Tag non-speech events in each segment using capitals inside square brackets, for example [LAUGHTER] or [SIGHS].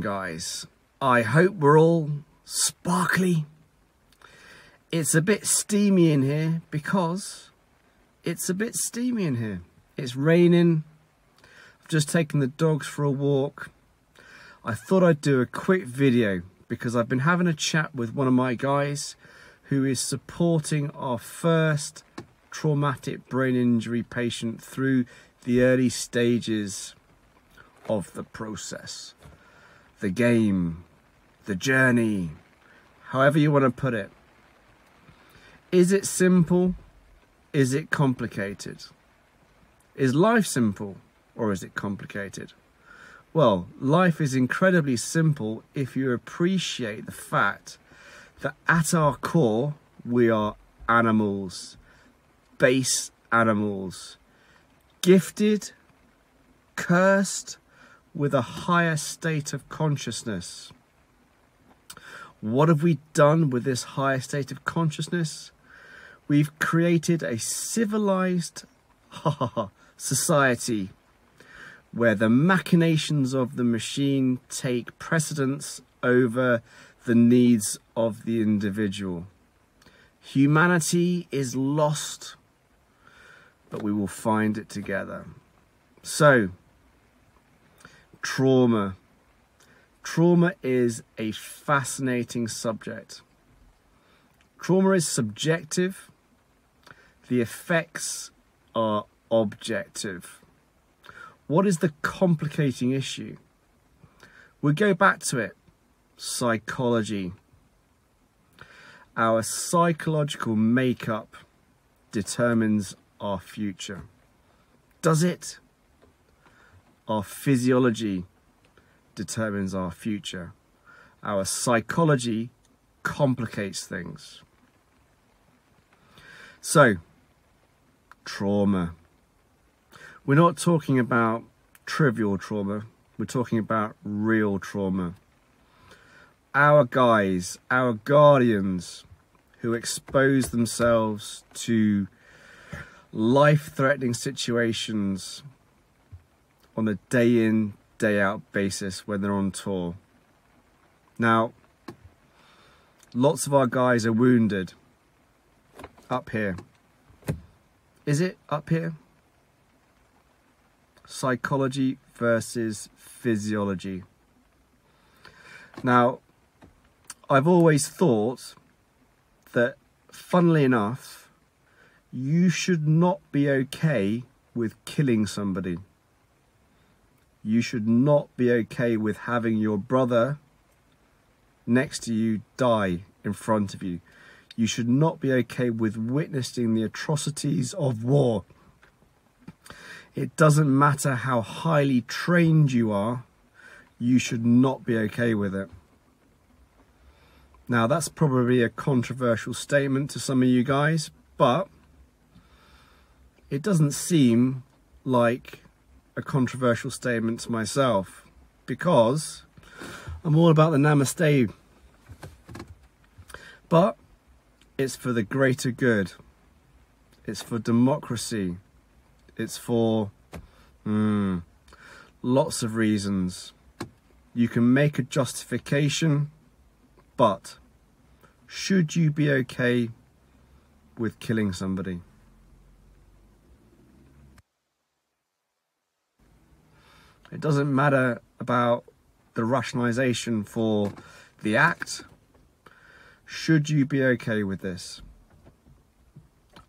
guys? I hope we're all sparkly. It's a bit steamy in here because it's a bit steamy in here. It's raining. I've just taken the dogs for a walk. I thought I'd do a quick video because I've been having a chat with one of my guys who is supporting our first traumatic brain injury patient through the early stages of the process. The game, the journey, however you want to put it. Is it simple? Is it complicated? Is life simple or is it complicated? Well, life is incredibly simple if you appreciate the fact that at our core, we are animals, base animals, gifted, cursed with a higher state of consciousness. What have we done with this higher state of consciousness? We've created a civilized [LAUGHS] society where the machinations of the machine take precedence over the needs of the individual. Humanity is lost, but we will find it together. So, trauma. Trauma is a fascinating subject. Trauma is subjective, the effects are objective. What is the complicating issue? We go back to it psychology. Our psychological makeup determines our future. Does it? Our physiology determines our future. Our psychology complicates things. So, trauma. We're not talking about trivial trauma, we're talking about real trauma. Our guys, our guardians who expose themselves to life threatening situations on a day in, day out basis when they're on tour. Now, lots of our guys are wounded up here. Is it up here? Psychology versus physiology. Now, I've always thought that, funnily enough, you should not be okay with killing somebody. You should not be okay with having your brother next to you die in front of you. You should not be okay with witnessing the atrocities of war. It doesn't matter how highly trained you are, you should not be okay with it. Now, that's probably a controversial statement to some of you guys, but it doesn't seem like a controversial statement to myself because I'm all about the namaste. But it's for the greater good. It's for democracy. It's for mm, lots of reasons. You can make a justification, but should you be okay with killing somebody? It doesn't matter about the rationalization for the act. Should you be okay with this?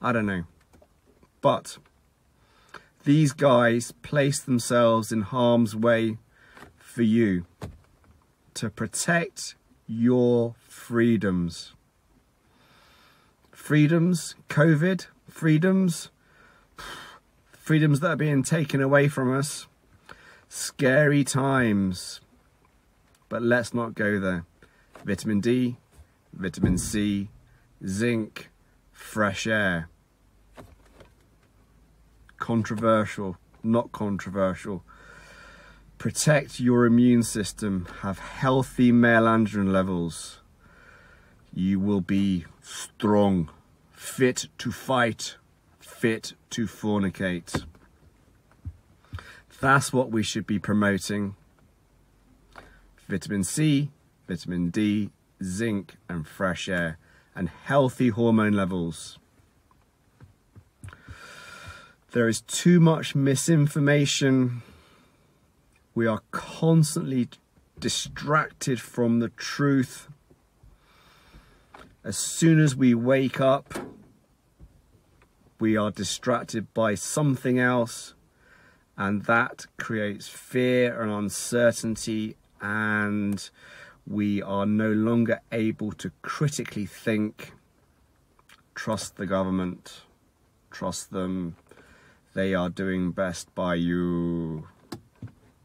I don't know. But these guys place themselves in harm's way for you to protect your freedoms. Freedoms, COVID, freedoms, [SIGHS] freedoms that are being taken away from us Scary times. But let's not go there. Vitamin D, vitamin C, zinc, fresh air. Controversial, not controversial. Protect your immune system. Have healthy androgen levels. You will be strong, fit to fight, fit to fornicate. That's what we should be promoting. vitamin C, vitamin D, zinc, and fresh air, and healthy hormone levels. There is too much misinformation. We are constantly distracted from the truth. As soon as we wake up, we are distracted by something else, and that creates fear and uncertainty, and we are no longer able to critically think, trust the government, trust them, they are doing best by you.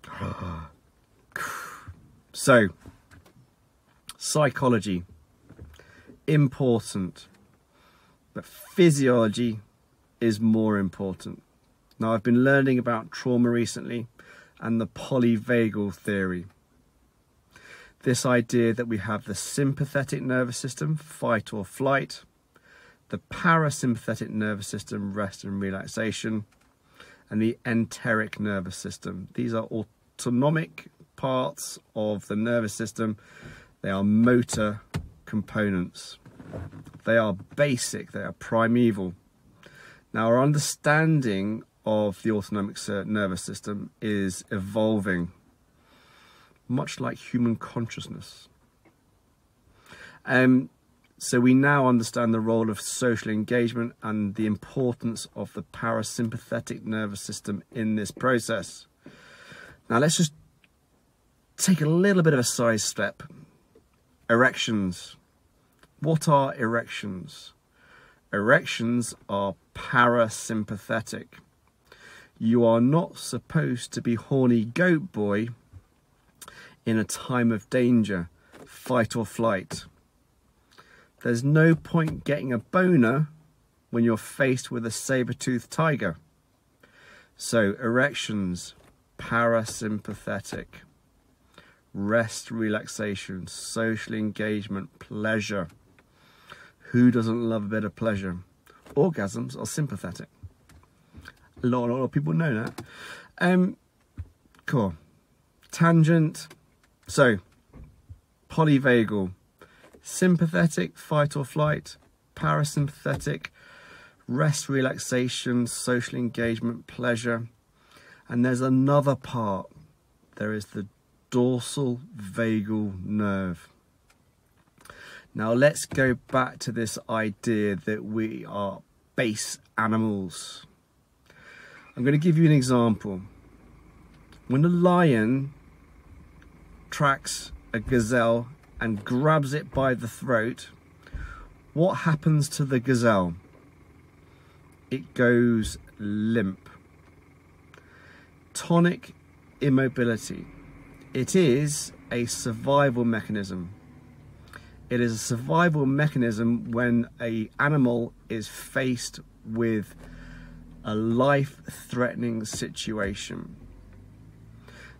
[SIGHS] so, psychology, important, but physiology is more important. Now, I've been learning about trauma recently and the polyvagal theory. This idea that we have the sympathetic nervous system, fight or flight, the parasympathetic nervous system, rest and relaxation, and the enteric nervous system. These are autonomic parts of the nervous system. They are motor components. They are basic, they are primeval. Now, our understanding of the autonomic nervous system is evolving, much like human consciousness. Um, so we now understand the role of social engagement and the importance of the parasympathetic nervous system in this process. Now let's just take a little bit of a side step. Erections. What are erections? Erections are parasympathetic. You are not supposed to be horny goat boy in a time of danger, fight or flight. There's no point getting a boner when you're faced with a saber-toothed tiger. So erections, parasympathetic, rest, relaxation, social engagement, pleasure. Who doesn't love a bit of pleasure? Orgasms are sympathetic. A lot, a lot of people know that. Um, cool. Tangent. So, polyvagal. Sympathetic, fight or flight. Parasympathetic, rest, relaxation, social engagement, pleasure. And there's another part. There is the dorsal vagal nerve. Now let's go back to this idea that we are base animals. I'm going to give you an example. When a lion tracks a gazelle and grabs it by the throat, what happens to the gazelle? It goes limp. Tonic immobility. It is a survival mechanism. It is a survival mechanism when a animal is faced with a life-threatening situation.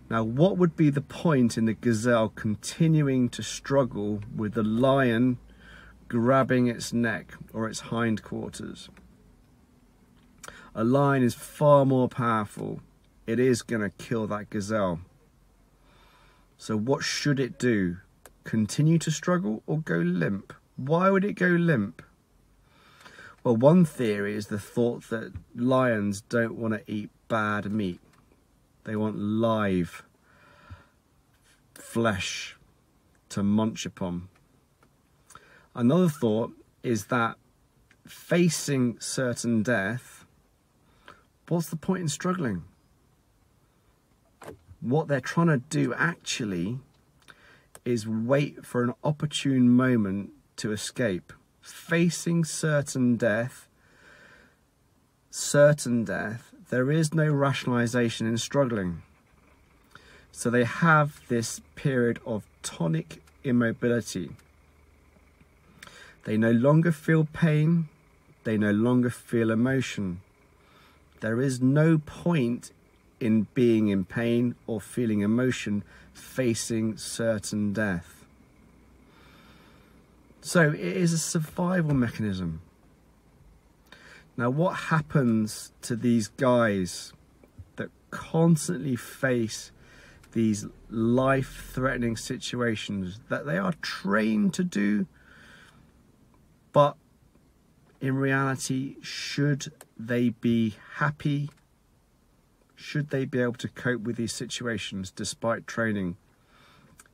Now, what would be the point in the gazelle continuing to struggle with the lion grabbing its neck or its hindquarters? A lion is far more powerful. It is going to kill that gazelle. So what should it do? continue to struggle or go limp? Why would it go limp? Well, one theory is the thought that lions don't want to eat bad meat. They want live flesh to munch upon. Another thought is that facing certain death, what's the point in struggling? What they're trying to do actually is wait for an opportune moment to escape. Facing certain death, certain death, there is no rationalization in struggling. So they have this period of tonic immobility. They no longer feel pain, they no longer feel emotion. There is no point in being in pain or feeling emotion facing certain death. So it is a survival mechanism. Now, what happens to these guys that constantly face these life-threatening situations that they are trained to do but in reality should they be happy should they be able to cope with these situations despite training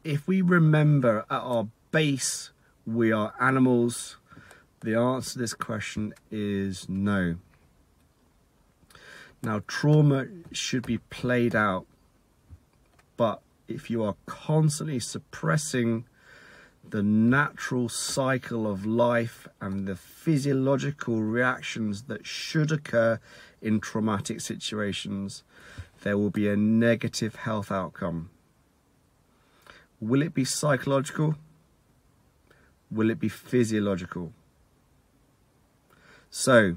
if we remember at our base we are animals the answer to this question is no now trauma should be played out but if you are constantly suppressing the natural cycle of life and the physiological reactions that should occur in traumatic situations, there will be a negative health outcome. Will it be psychological? Will it be physiological? So,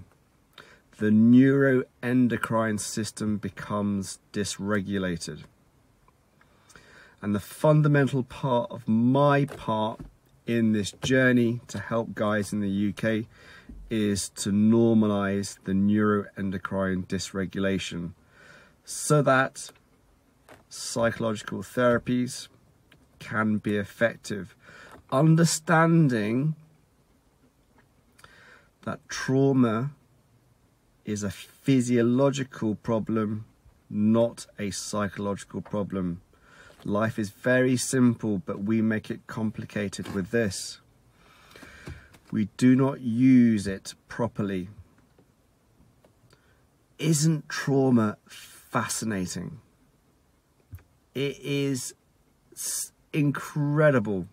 the neuroendocrine system becomes dysregulated. And the fundamental part of my part in this journey to help guys in the UK is to normalize the neuroendocrine dysregulation so that psychological therapies can be effective. Understanding that trauma is a physiological problem, not a psychological problem. Life is very simple, but we make it complicated with this. We do not use it properly. Isn't trauma fascinating? It is incredible.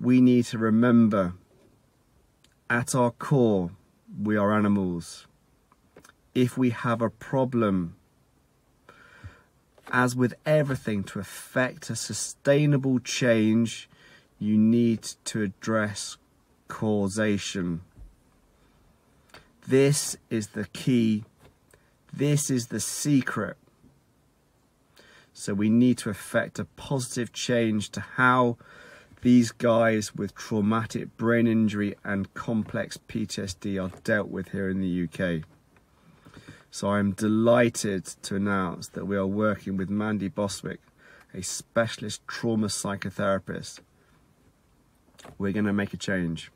We need to remember at our core, we are animals. If we have a problem, as with everything, to affect a sustainable change, you need to address causation. This is the key. This is the secret. So we need to affect a positive change to how these guys with traumatic brain injury and complex PTSD are dealt with here in the UK. So I'm delighted to announce that we are working with Mandy Bostwick, a specialist trauma psychotherapist. We're going to make a change.